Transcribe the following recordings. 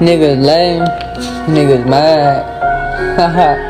Niggas lame, niggas mad. Haha.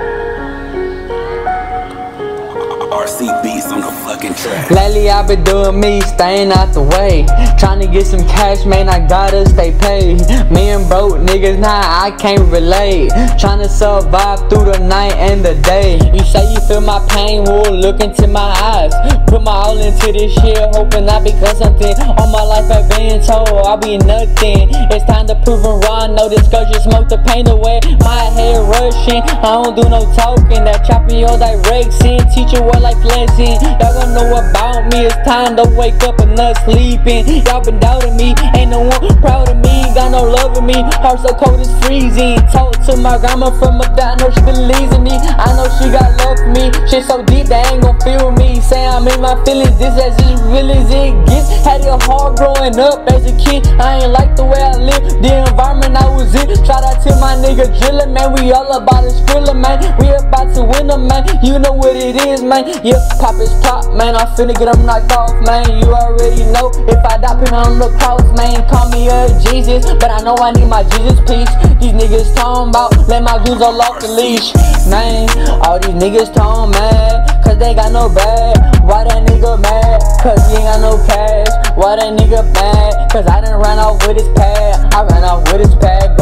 RC beats on the fucking track. Lately I've been doing me, staying out the way. Trying to get some cash, man, I gotta stay paid. Me and broke niggas, nah, I can't relate. Trying to survive through the night and the day. You say you feel my pain, well, look into my eyes. Put my all into this shit, hoping I become something. All my life I've been told I'll be nothing. It's time to prove them wrong, no discussion, smoke the pain away. My head rushing, I don't do no talking. That choppy all direction, teach you what life lesson. Y'all gonna know about me, it's time to wake up and not sleeping. Y'all been doubting me, ain't no one proud of me. Got no love in me, heart so cold it's freezing. Talk to my grandma from up there, I know she believes in me. I know she got love for me. Shit so deep they ain't gon' feel me. Say I'm in my feelings, this as real as it gets. Had it hard growing up as a kid. I ain't like the way I live, the environment I was in. Try to my nigga drillin', man. We all about this feeling, man. We about to win them, man. You know what it is, man. Yeah, pop is pop, man. I'm finna get them knocked off, man. You already know. If I die, put on the cross, man. Call me a Jesus, but I know I need my Jesus peace. These niggas talking about let my goons all off the leash, man. All these niggas talking mad, cause they got no bag. Why that nigga mad? Cause he ain't got no cash. Why that nigga mad? Cause I done ran off with his pad. I ran off with his pad.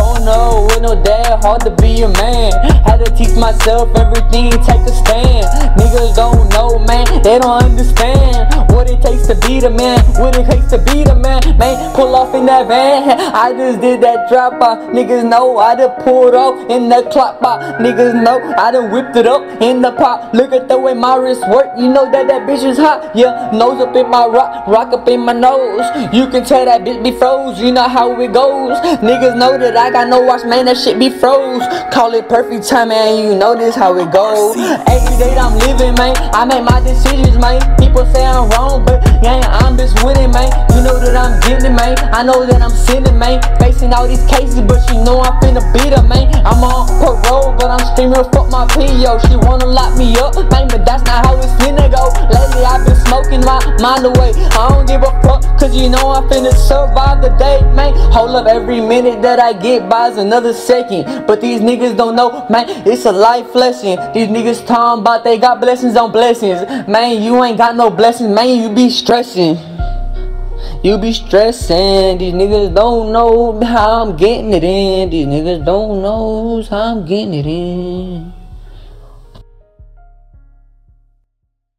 No dad, hard to be a man. Had to teach myself everything, take a stand. Niggas don't know, man, they don't understand what it takes to be the man, what it takes to be the man. Man, pull off in that van. I just did that drop out. Niggas know I done pulled off in the clock box. Niggas know I done whipped it up in the pot. Look at the way my wrist work. You know that that bitch is hot. Yeah, nose up in my rock, rock up in my nose. You can tell that bitch be froze. You know how it goes. Niggas know that I got no watch, man. That shit be froze. Call it perfect time, man. You know this how it goes. Every day I'm living, man. I make my decisions, man. I know that I'm sinning, man. Facing all these cases, but you know I'm finna beat her, man. I'm on parole, but I'm streaming fuck my PO. She wanna lock me up, man, but that's not how it's finna go. Lately I've been smoking my mind away. I don't give a fuck, cause you know I'm finna survive the day, man. Hold up, every minute that I get by is another second. But these niggas don't know, man, it's a life lesson. These niggas talking about they got blessings on blessings. Man, you ain't got no blessings, man, you be stressing. You be stressing, these niggas don't know how I'm getting it in. These niggas don't know how I'm getting it in.